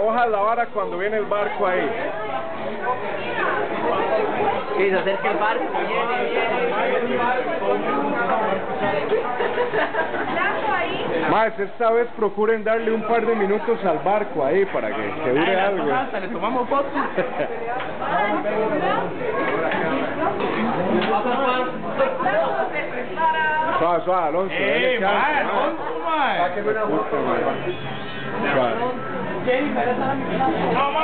coja la vara cuando viene el barco ahí. Que se acerca el barco. Viene, viene. Más, esta vez procuren darle un par de minutos al barco ahí para que, que dure Ay, algo. tomata, le tomamos fotos. Suave, suave, Alonso. dale ¡Eh. Alonso, mae! Tamam.